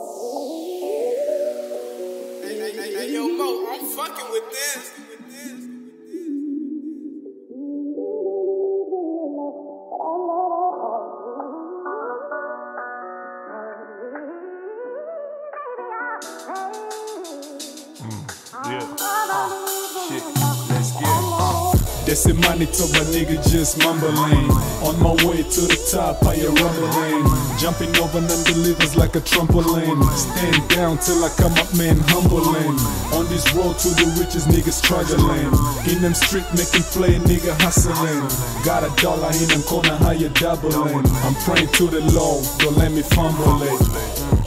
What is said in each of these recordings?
Hey, hey, hey, hey, yo, Mo, I'm fucking with this. Yeah. Let's get it. Uh. That's it, money talk, my nigga just mumbling. On my way to the top, I am rumbling. Jumping over non-believers like a trampoline. Stand down till I come up, man, humbling. On this road to the richest niggas struggling. In them street making play, nigga hustling. Got a dollar in them corner, how you doubling? I'm praying to the Lord, don't let me fumble it.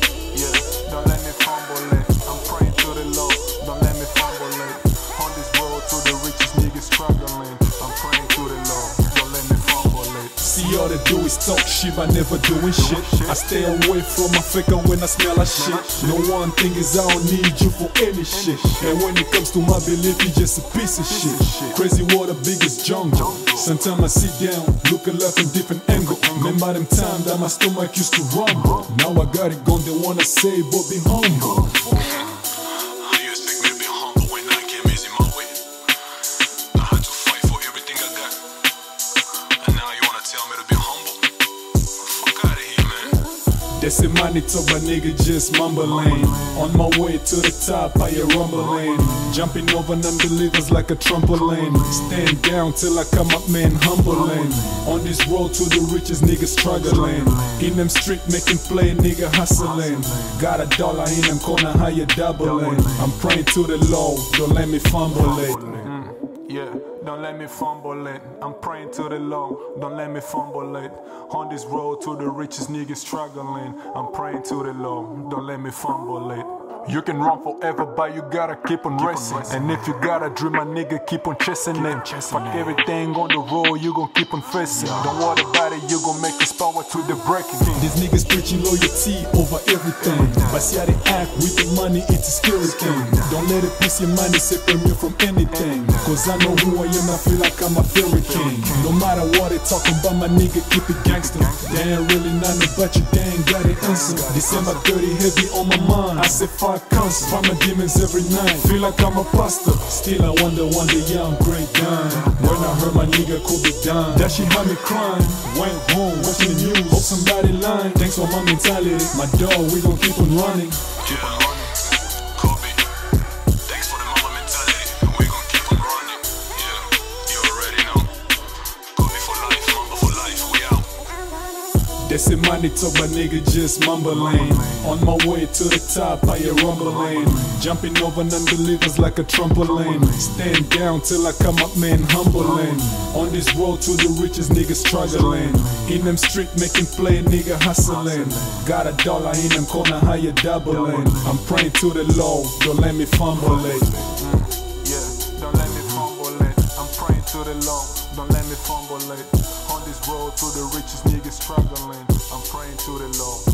See all they do is talk shit, but never doing shit. I stay away from my faker when I smell a shit. No one thing is I don't need you for any shit. And when it comes to my belief, you just a piece of shit. Crazy water, biggest jungle. Sometimes I sit down, look at life from different angle. Remember them time that my stomach used to rumble. Now I got it gone, they wanna say, but be humble. That's it, money talk, my nigga just mumbling. On my way to the top, I am rumbling. Jumping over non-believers like a trampoline. Stand down till I come up, man, humbling. On this road to the richest niggas struggling. In them street making play, nigga hustling. Got a dollar in them corner, how you doubling? I'm praying to the Lord, don't let me fumble it. Yeah, don't let me fumble it. I'm praying to the Lord, don't let me fumble it. On this road to the richest niggas struggling. I'm praying to the Lord, don't let me fumble it. You can run forever, but you gotta keep on racing. And if you got a dream, my nigga, keep on chasing it. Fuck everything on the road, you gon' keep on facing. Don't worry about it, you gon' make this power to the breaking. These niggas preaching loyalty over everything. But see how they act with the money, it's a scary thing. Don't let it piece your money separate me from anything. Cause I know who I am, I feel like I'm a fairy king. No matter what they talking about, my nigga, keep it gangster. They ain't really nothing but you, they ain't got an answer. December 30 heavy on my mind. I said, fuck constant, find my demons every night. Feel like I'm a pastor. Still, I wonder one day, yeah, I'm great done. When I heard my nigga could be done, that she had me crying. Went home, watching the news. Hope somebody lying. Thanks for my mentality. My dog, we gon' keep on running. That's it, money talk, my nigga just mumbling. On my way to the top, I rumbling. Jumping over non-believers like a trampoline. Stand down till I come up, man, humbling. On this road to the richest niggas struggling. In them street making play, nigga hustling. Got a dollar in them corner, how you doubling? I'm praying to the Lord, don't let me fumble it. Don't let me fumble it. On this road to the richest niggas struggling. I'm praying to the Lord,